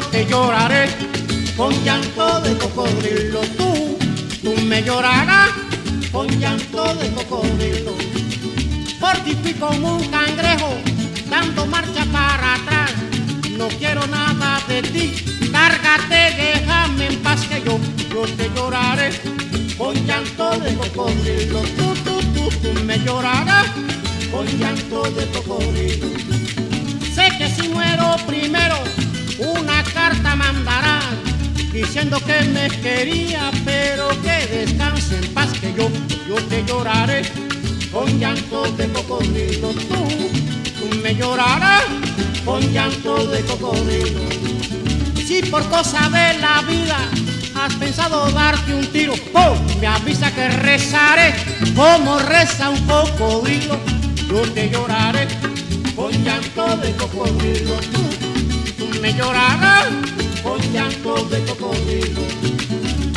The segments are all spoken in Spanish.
te lloraré con llanto de cocodrilo. Tú, tú me llorarás con llanto de cocodrilo. Por ti fui como un cangrejo, dando marcha para atrás. No quiero nada de ti, lárgate, déjame en paz que yo, yo te lloraré con llanto de cocodrilo. Tú, tú, tú, tú me llorarás con llanto de cocodrilo. Una carta mandará diciendo que me quería, pero que descanse en paz que yo, yo te lloraré con llanto de cocodrilo. Tú, tú me llorarás con llanto de cocodrilo. Si por cosa de la vida has pensado darte un tiro, me avisa que rezaré como reza un cocodrilo. Yo te lloraré con llanto de cocodrilo. Tú, tú me llorarás con llanto de cocodrilo.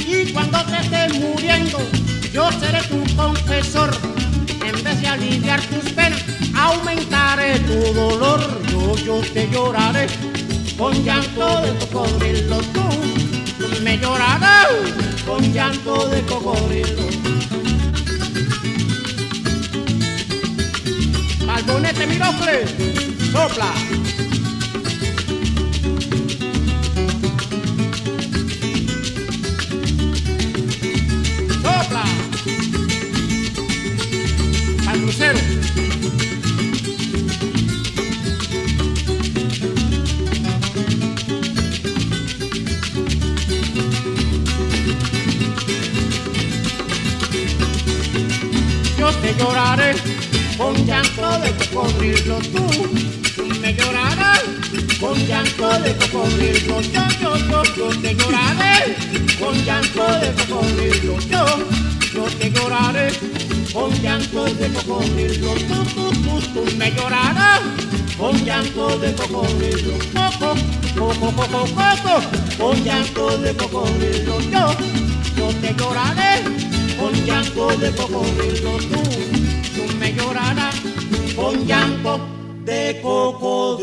Y cuando te estés muriendo, yo seré tu confesor. En vez de aliviar tus penas, aumentaré tu dolor. Yo, yo te lloraré con llanto de cocodrilo. Tú, tú me llorarás con llanto de cocodrilo. Albonete Mirocle, sopla. Sopla. Yo te lloraré con llanto de cocodrilo tú, tú me llorarás con llanto de cocodrilo yo, yo, yo, yo te lloraré con llanto de cocodrilo yo, yo te lloraré con llanto de cocodrilo me llorarás. Con llanto de cocodrilo coco, coco, coco, coco, con llanto de cocodrilo yo, yo te lloraré. Con llanto de cocodrilo tú tú me llorarás. Con llanto de coco.